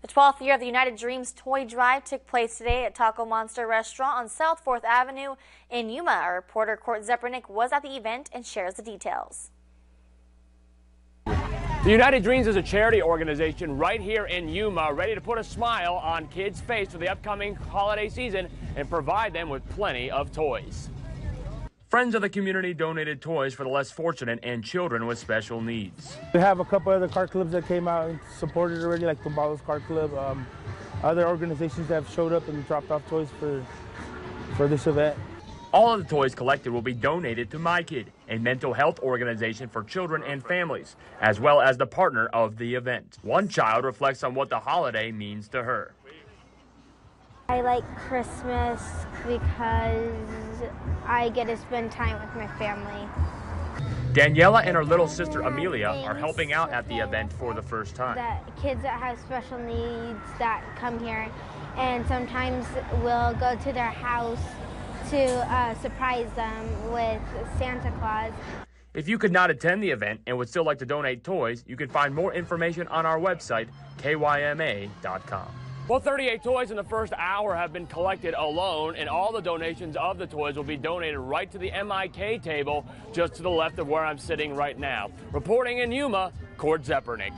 The 12th year of the United Dreams Toy Drive took place today at Taco Monster Restaurant on South 4th Avenue in Yuma. Our reporter Court Zepernick was at the event and shares the details. The United Dreams is a charity organization right here in Yuma, ready to put a smile on kids' face for the upcoming holiday season and provide them with plenty of toys. Friends of the community donated toys for the less fortunate and children with special needs. We have a couple other car clubs that came out and supported already, like Tumbalos Car Club. Um, other organizations that have showed up and dropped off toys for for this event. All of the toys collected will be donated to MIKID, a mental health organization for children and families, as well as the partner of the event. One child reflects on what the holiday means to her. I like Christmas because I get to spend time with my family. Daniela and her little sister Amelia are helping out at the event for the first time. That kids that have special needs that come here, and sometimes we'll go to their house to uh, surprise them with Santa Claus. If you could not attend the event and would still like to donate toys, you can find more information on our website, kyma.com. Well, 38 toys in the first hour have been collected alone, and all the donations of the toys will be donated right to the MIK table just to the left of where I'm sitting right now. Reporting in Yuma, Court Zepernick.